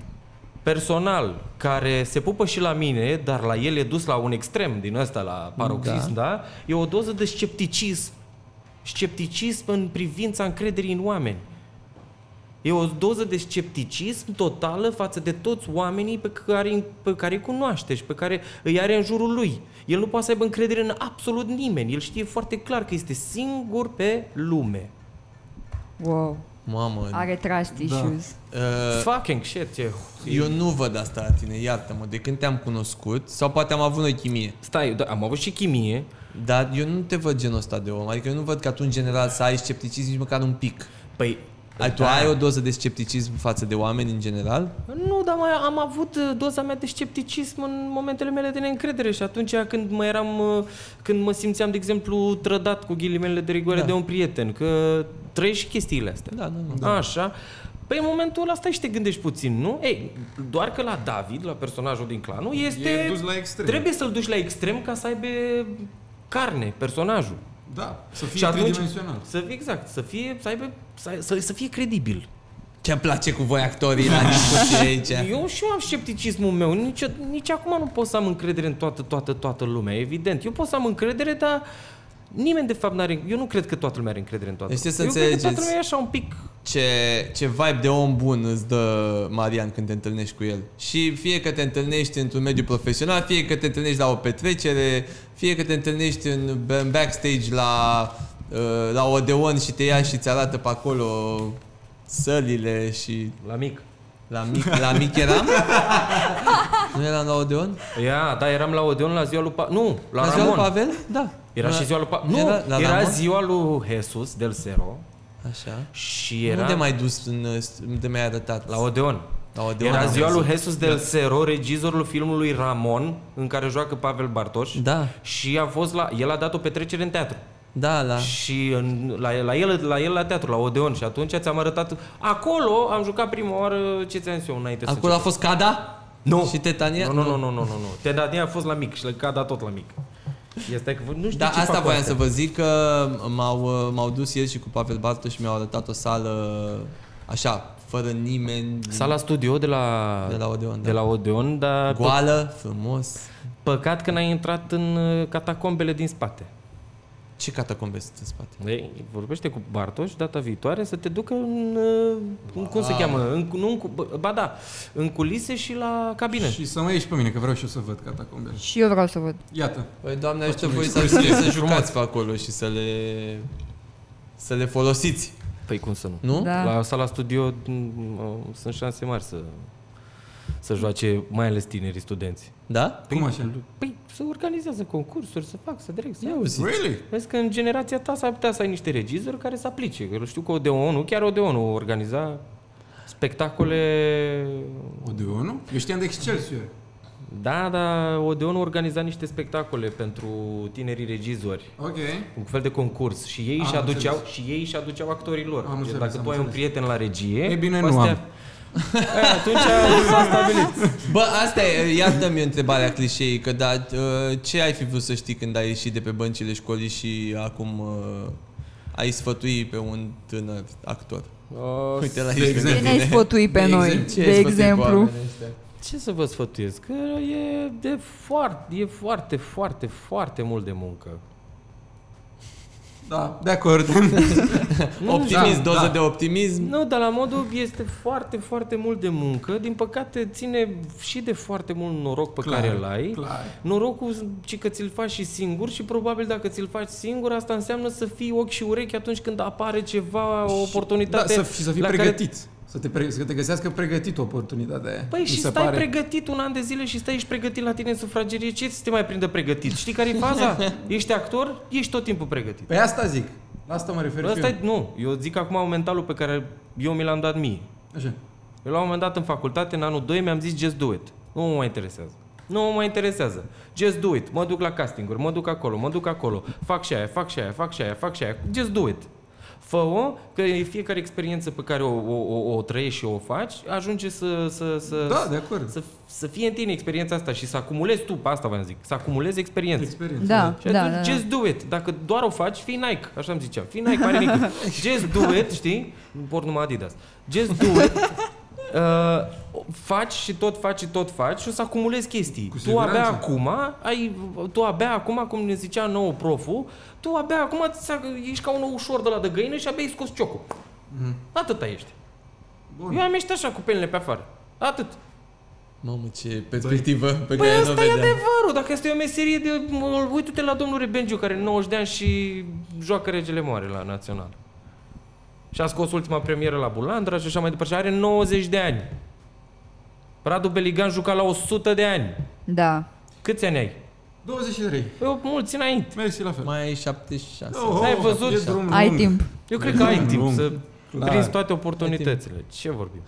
personal, care se pupă și la mine, dar la el e dus la un extrem din ăsta, la paroxism, da. da? E o doză de scepticism. Scepticism în privința încrederii în oameni. E o doză de scepticism totală față de toți oamenii pe care, pe care îi cunoaște și pe care îi are în jurul lui. El nu poate să aibă încredere în absolut nimeni. El știe foarte clar că este singur pe lume. Wow. Mamă, are trust issues. uh, Fucking shit, ce... eu nu văd asta la tine, iartă-mă, de când te-am cunoscut, sau poate am avut noi chimie, Stai, da, am avut și chimie. dar eu nu te văd genul ăsta de om, adică eu nu văd ca tu în general să ai scepticism nici măcar un pic. Păi, Ai, tu da. ai o doză de scepticism față de oameni în general? Nu, dar mai am avut uh, doza mea de scepticism în momentele mele de neîncredere și atunci când mă eram, uh, când mă simțeam, de exemplu, trădat cu ghilimele de rigoare Da. de un prieten, că trăiești și chestiile astea. Da, da, da. Așa. Păi în momentul ăla stai și te gândești puțin, nu? Ei, doar că la David, la personajul din clanul, este... E dus la extrem. Trebuie să-l duci la extrem ca să aibă carne, personajul. Da, să fie și atunci, tridimensional. să fie exact, să fie, să aibă, să, să, să fie credibil. Ce-mi place cu voi actorii la discuție aici? Eu și eu am scepticismul meu. Nici, nici acum nu pot să am încredere în toată, toată, toată lumea, evident. Eu pot să am încredere, dar nimeni de fapt n-are... Eu nu cred că toată lumea are încredere în toată Deci lumea. să Eu cred că toată înțelegeți- lumea e așa un pic... Ce, ce vibe de om bun îți dă Marian când te întâlnești cu el. Și fie că te întâlnești într-un mediu profesional, fie că te întâlnești la o petrecere, fie că te întâlnești în, în backstage la, uh, la Odeon și te ia și ți arată pe acolo sălile și La mic. la mic, la mic eram? nu eram la Odeon? Ia, da, eram la Odeon la ziua lui Pa... Nu, la, La Ramon. ziua lui Pavel? Da. Era și ziua lui Pa... Nu, Era era, la era Ramon? ziua lui Jesus del Cero Așa. și era... Unde mai dus, în, unde mi-ai arătat? La Odeon. La Odeon Era am ziua văzut. lui Jesus del Cero, regizorul filmului Ramon, în care joacă Pavel Bartoș. Da, Și a fost la... El a dat o petrecere în teatru. da, la... Și în, la, la, el, la el la teatru, la Odeon și atunci ți-am arătat Acolo am jucat prima oară Ce ți-am zis eu înainte să Acolo a încep. fost Cada? Nu. Și Tetania? Nu, nu, nu, nu, nu, nu, nu. Tedania a fost la mic și la Cada tot la mic Este că nu știu Da, ce asta fac cu voiam să astea. vă zic că m-au, m-au dus ieri și cu Pavel Bartoș și mi-au arătat o sală așa, fără nimeni. Sala studio de la, De la Odeon, da. de la Odeon dar Goală, frumos. păcat că n-ai intrat în uh, catacombele din spate Ce catacombe sunt în spate? Ei, vorbește cu Bartoș data viitoare să te ducă în, uh, în cum se cheamă, în, nu, în, cu- ba da, în culise și la cabină. Și să mă ieși pe mine, că vreau și eu să văd catacombele. Și eu vreau să văd. Iată. Păi, Doamne ajută Facem voi să, exclusiv. să jucați pe acolo și să le, să le folosiți. Păi cum să nu? Nu? Da. La sala studio m, m, sunt șanse mari să, să joace mai ales tinerii studenți. Da? Cum așa? Păi să organizează concursuri, să facă, să direct, să Ia ia uzi. Really? Vezi că în generația ta s-ar putea să ai niște regizori care să aplice. Că eu știu că Odeonul, chiar Odeonul organiza spectacole... Odeonul? Eu știam de Excelsior. Da, da, Odeonul organiza niște spectacole pentru tinerii regizori. Ok. Un fel de concurs și ei Am și aduceau înțeles. și ei și aduceau actorii lor. Am Deci înțeles, dacă am tu ai un înțeles. prieten la regie, E bine, cu nu astea- am. E, atunci s-a stabilit. Bă, asta e, iartă-mi întrebarea clișeică, dar uh, ce ai fi vrut să știi când ai ieșit de pe băncile școlii și acum uh, ai sfătui pe un tânăr actor? O, Uite la de aici. exemplu. Ce ne-ai sfătui pe De noi, exemplu, Ce de ai sfătui cu exemplu? oamenii ăștia? Ce să vă sfătuiesc? Că e de foarte, e foarte, foarte, foarte mult de muncă. Da, de acord. Optimism, Da, doză da. de optimism. Nu, dar la modul este foarte, foarte mult de muncă. Din păcate ține și de foarte mult noroc pe Clar, care îl ai. clar. Norocul, ci că ți-l faci și singur și probabil dacă ți-l faci singur, asta înseamnă să fii ochi și urechi atunci când apare ceva, o oportunitate. Da, să, și să fii la care- pregătit. Să te, pre- să te găsească pregătit oportunitatea aia. Păi Mi și se stai pare. pregătit un an de zile și stai ești pregătit la tine în sufragerie, ce să te mai prindă pregătit? Știi care e faza? ești actor, ești tot timpul pregătit. Păi asta zic. La asta mă refer și Asta eu. e, nu, eu zic acum mentalul pe care eu mi l-am dat mie. Așa. Eu la un moment dat în facultate, în anul 2, mi-am zis just do it. Nu mă mai interesează. Nu mă mai interesează. Just do it. Mă duc la castinguri, mă duc acolo, mă duc acolo. Fac și aia, fac și aia, fac și aia, fac și aia. Just do it. Fă-o, că e fiecare experiență pe care o, o, o, o trăiești și o faci, ajunge să, să, să, Da, de acord. să, să fie în tine experiența asta și să acumulezi tu, pe asta v-am zic, să acumulezi experiență. Experiență. Da, Și da, atunci, da, da. just do it. Dacă doar o faci, fii Nike, așa îmi ziceam. Fii Nike, are nimic. Just do it, știi? Port numai Adidas. Just do it. Uh, faci și tot faci și tot faci și o să acumulezi chestii. Cu tu siguranță. abia acum, ai, tu abia acum, cum ne zicea nou proful, tu abia acum ți-a- ești ca un ușor de la de găină și abia ai scos ciocul. Mhm. Atâta ești. Bun. Eu am ieșit așa cu penile pe afară. Atât. Mamă, ce perspectivă pe Păi care nu o asta e vedeam. adevărul. Dacă asta e o meserie de... mă, Uite-te la domnul Rebengiu, care are 90 de ani și joacă regele moare la național. Și a scos ultima premieră la Bulandra și așa mai departe. Și are 90 de ani. Radu Beligan juca la 100 de ani. Da. Câți ani ai? 23. Eu mulți înainte. Mersi la fel. Mai ai 76. Oh, Ai văzut? E drum Ai lung. timp. Eu cred E că ai drum timp lung. să Clar. prinzi toate oportunitățile. Ce vorbim?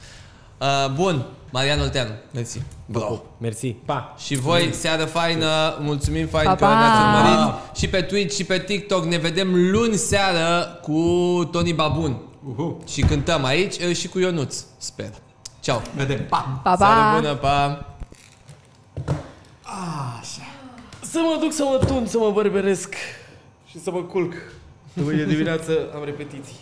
Uh, bun, Marian Olteanu, mersi. Bro. Mersi. Pa! Și voi, seară faină, mulțumim fain Pa, că pa! ne-ați urmărit și pe Twitch și pe TikTok. Ne vedem luni seară cu Tony Babun. Uhu. Și cântăm aici uh, și cu Ionuț, sper. Ceau! Vedem. Pa! Pa, Seară pa! bună, pa! Să mă duc să mă tun, să mă bărberesc și să mă culc. După dimineață am repetiții.